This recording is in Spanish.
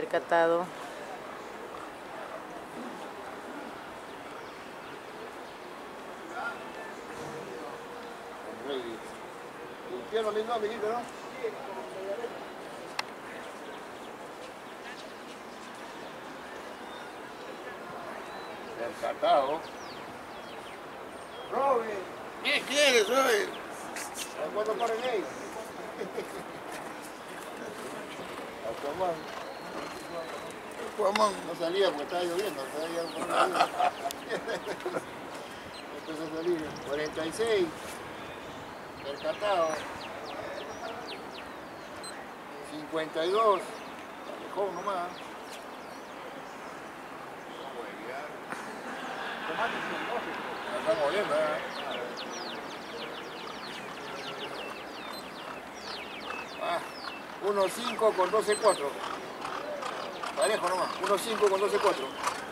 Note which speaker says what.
Speaker 1: percatado.
Speaker 2: Limpiaron lindo, amiguito, ¿no? Encantado. Robin. ¿Qué quieres, Robin? ¿A cuándo paren ahí? Aquaman. Aquaman. No salía porque estaba lloviendo. Estaba Empezó a salir. 46. Percatado. 52. Alejó nomás. Estamos viendo, ¿eh? Ah, 1.5 con 12.4. Parejo nomás. 1.5 con 12.4.